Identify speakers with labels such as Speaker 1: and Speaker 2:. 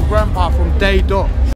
Speaker 1: grandpa from day dot.